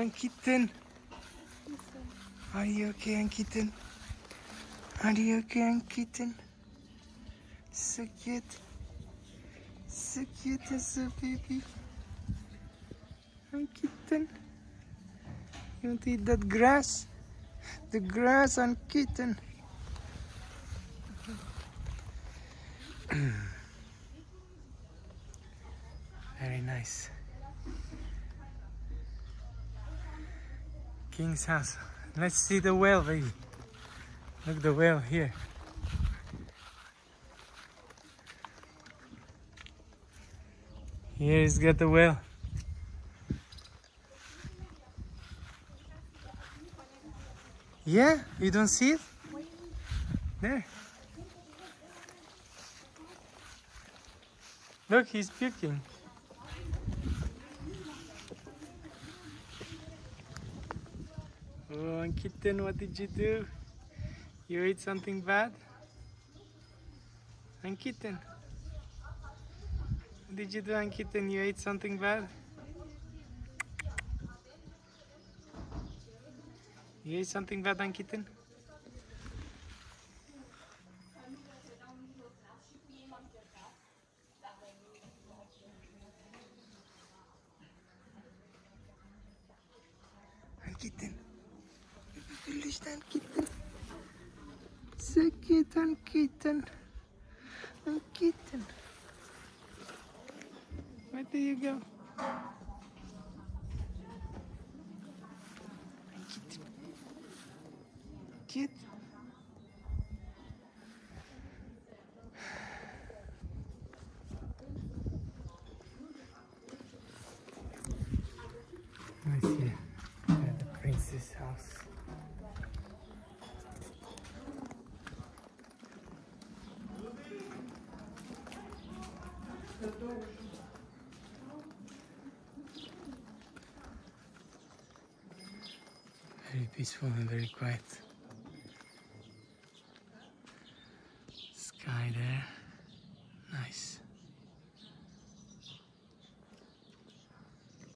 Ankitten. Are you okay, Ankitten? Are you okay, Ankitten? So cute. So cute and so baby. Ankitten. You want to eat that grass? The grass on kitten. Very nice. King's house. Let's see the whale, baby. Look the whale here. Here he's got the whale. Yeah, you don't see it? There. Look, he's puking. Oh, kitten, what did you do? You ate something bad? Ankitten. What did you do, Ankitten? You ate something bad? You ate something bad, Ankitten? Ankitten. Willst Ankitten? So cute, Ankitten. Ankitten. Where do you go? Ankitten. Cute. Let's see. At the princess house. Very peaceful and very quiet.